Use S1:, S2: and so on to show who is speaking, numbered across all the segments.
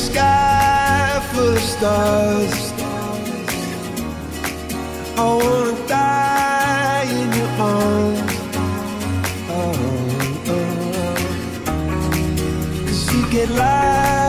S1: sky full stars. I wanna die in your arms. Oh, oh, oh. Cause you get light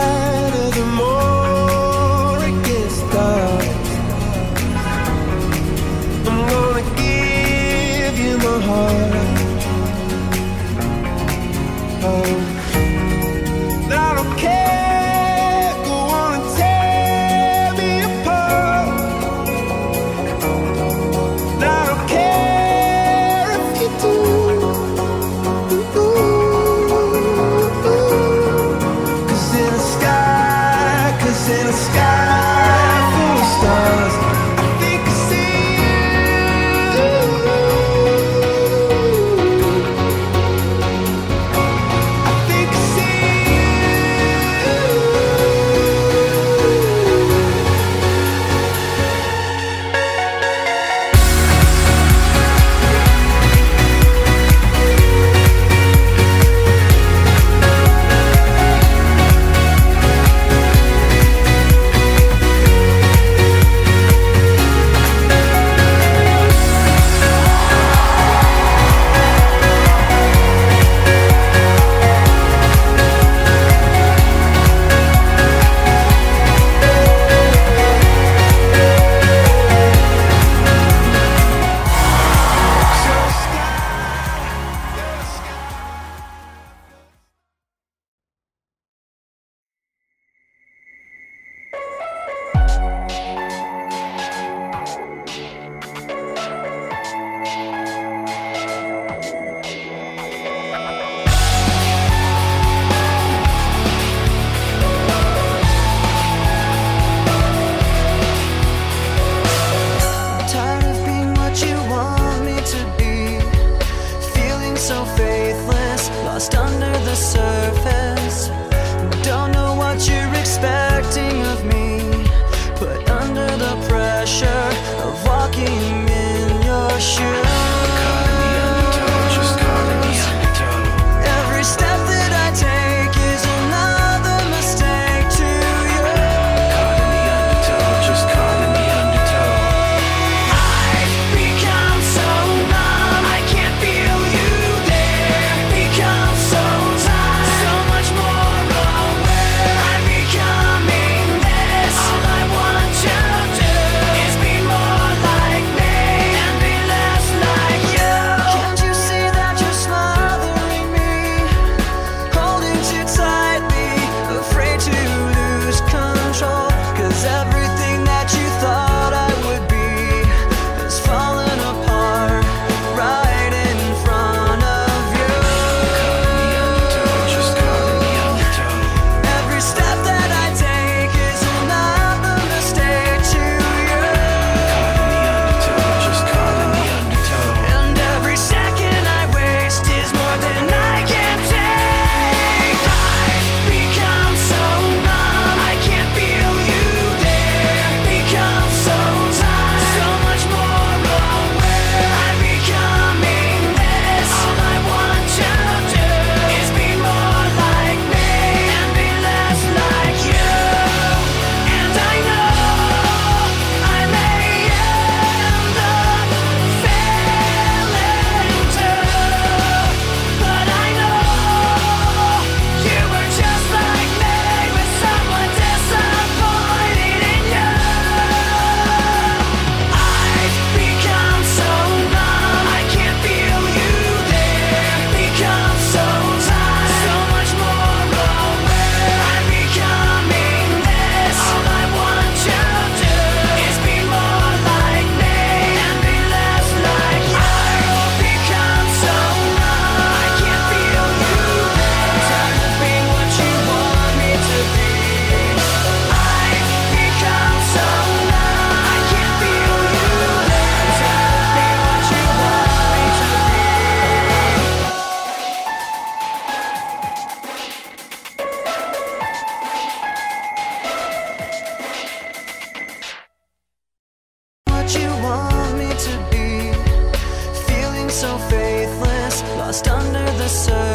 S1: So.